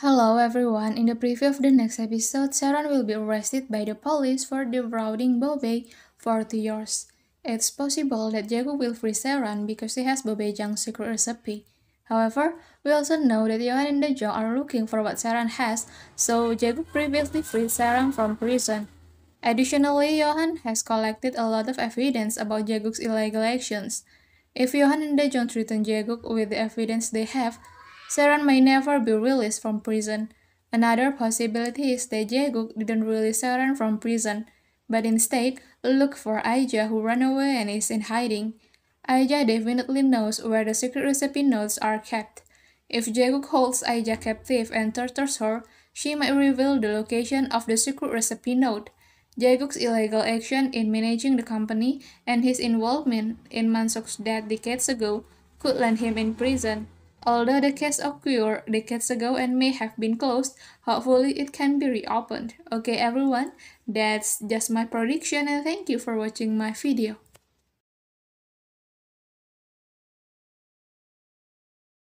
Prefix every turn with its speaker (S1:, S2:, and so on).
S1: Hello everyone, in the preview of the next episode, Seran will be arrested by the police for defrauding Bobby for two years. It's possible that Jae-guk will free Seran because he has Bobby Jang's secret recipe. However, we also know that Johan and Daejong are looking for what Seran has, so Jae-guk previously freed Seran from prison. Additionally, Johan has collected a lot of evidence about Jae-guk's illegal actions. If Johan and Daejong threaten Jae-guk with the evidence they have, Seran may never be released from prison. Another possibility is that Jae-guk didn't release Seran from prison, but instead look for Aija who ran away and is in hiding. Aija definitely knows where the secret recipe notes are kept. If Jae-guk holds Aija captive and tortures her, she might reveal the location of the secret recipe note. Jae-guk's illegal action in managing the company and his involvement in Mansok's death decades ago could land him in prison. Although the case occurred decades ago and may have been closed, hopefully it can be reopened. Okay everyone, that's just my prediction and thank you for watching my video.